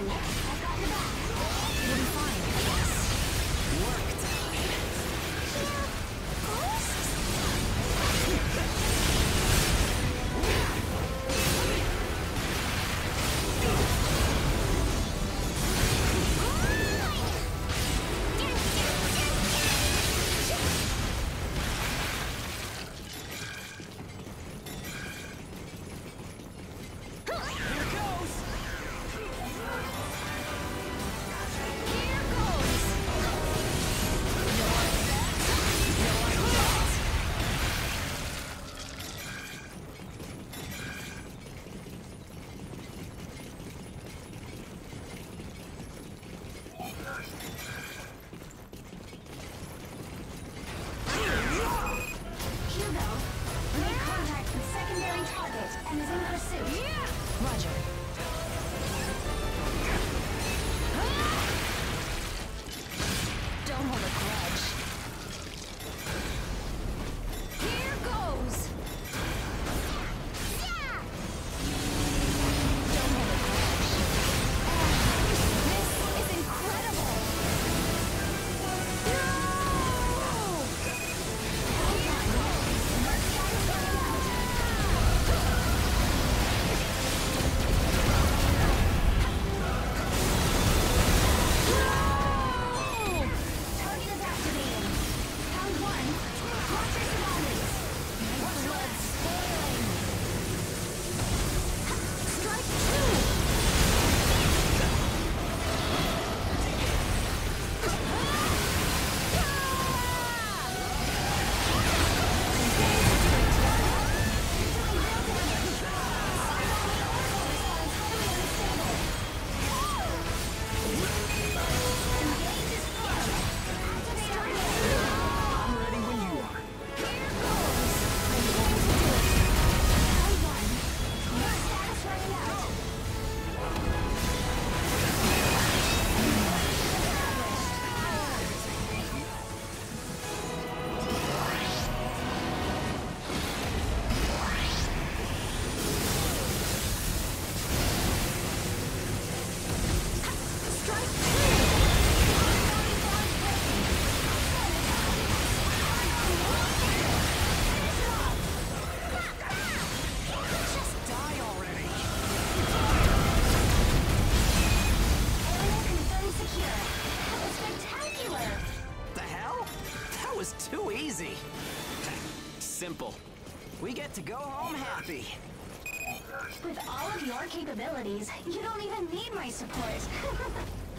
Amen. was too easy. Simple. We get to go home happy. With all of your capabilities, you don't even need my support.